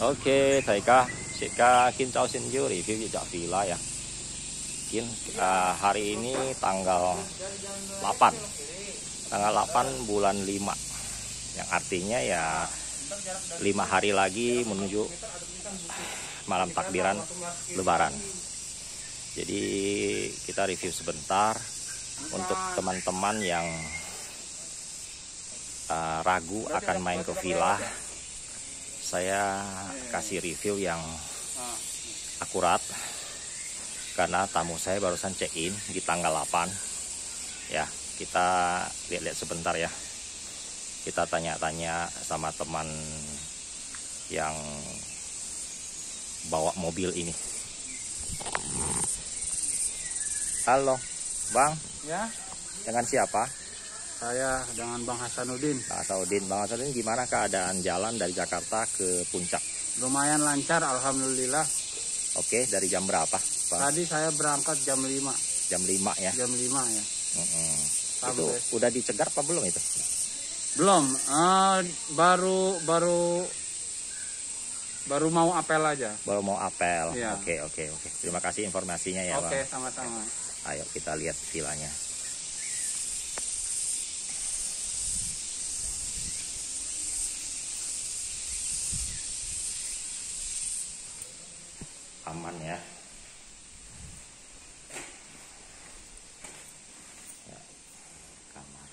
Ok, thầy ca, sẽ ca Kim Chao xin you review di Villa ya. Kim, uh, hari ini tanggal 8 Tanggal 8 bulan 5 Yang artinya ya 5 hari lagi menuju malam takbiran lebaran. Jadi kita review sebentar Untuk teman-teman yang uh, ragu akan main ke villa. Saya kasih review yang akurat karena tamu saya barusan check in di tanggal 8 ya kita lihat-lihat sebentar ya. Kita tanya-tanya sama teman yang bawa mobil ini. Halo bang. Ya? Dengan siapa saya dengan Bang Hasanuddin. Pak Hasanuddin, Bang Hasanuddin gimana keadaan jalan dari Jakarta ke Puncak? Lumayan lancar, Alhamdulillah. Oke, dari jam berapa? Bang? Tadi saya berangkat jam 5. Jam 5 ya? Jam 5 ya. Mm -hmm. Itu udah dicegar apa belum itu? Belum, uh, baru baru baru mau apel aja. Baru mau apel. Ya. Oke, oke, oke. Terima kasih informasinya ya, Oke, sama-sama. Ayo kita lihat vilanya. Aman ya. ya kamar.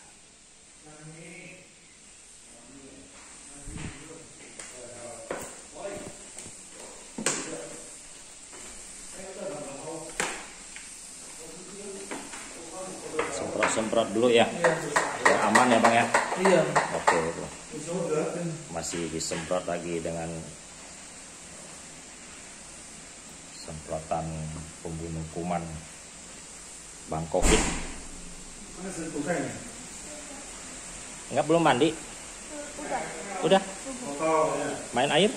Semprot-semprot dulu ya. ya. aman ya bang ya. Iya. Oke. Masih disemprot lagi dengan semprotan pembunuh kuman bang covid enggak belum mandi. Udah. Main air?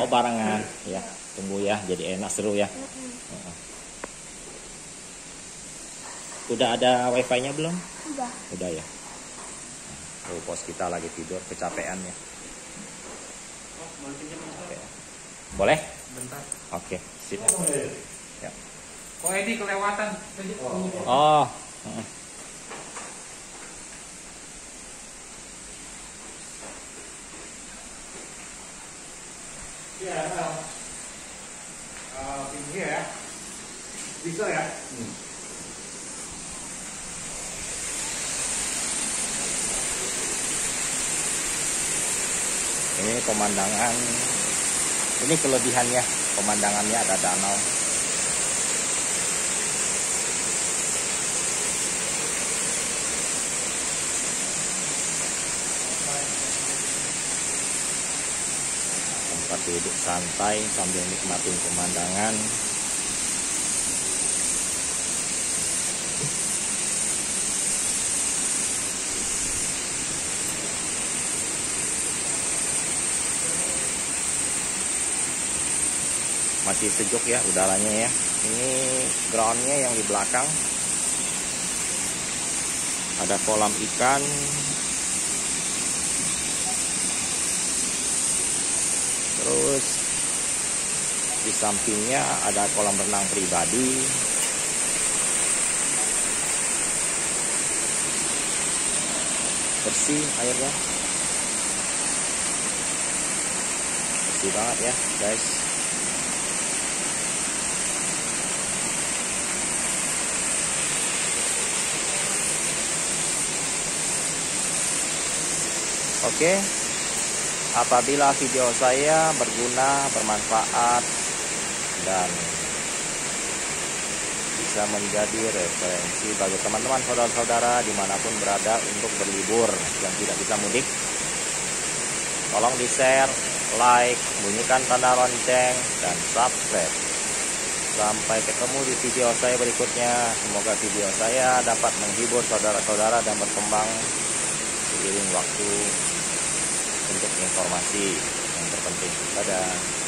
Oh barengan. Ya tunggu ya jadi enak seru ya. Udah ada wifi nya belum? Udah. Udah ya. Oh pos kita lagi tidur kecapean ya. Oke. boleh? Bentar. Oke, sip. Ya. Kok Edi kelewatan? Oh. Iya, uh, tinggi ya. Bisa ya? Hmm. Ini pemandangan ini kelebihannya pemandangannya ada danau. Tempat duduk santai sambil nikmatin pemandangan masih sejuk ya udaranya ya. Ini groundnya yang di belakang. Ada kolam ikan. Terus di sampingnya ada kolam renang pribadi. Bersih airnya. Bersih banget ya guys Oke, apabila video saya berguna, bermanfaat, dan bisa menjadi referensi bagi teman-teman saudara-saudara di mana pun berada untuk berlibur yang tidak bisa mudik, tolong di share, like, bunyikan tanda lonceng, dan subscribe. Sampai ketemu di video saya berikutnya. Semoga video saya dapat menghibur saudara-saudara dan berkembang seiring waktu untuk informasi yang terpenting. Dadah.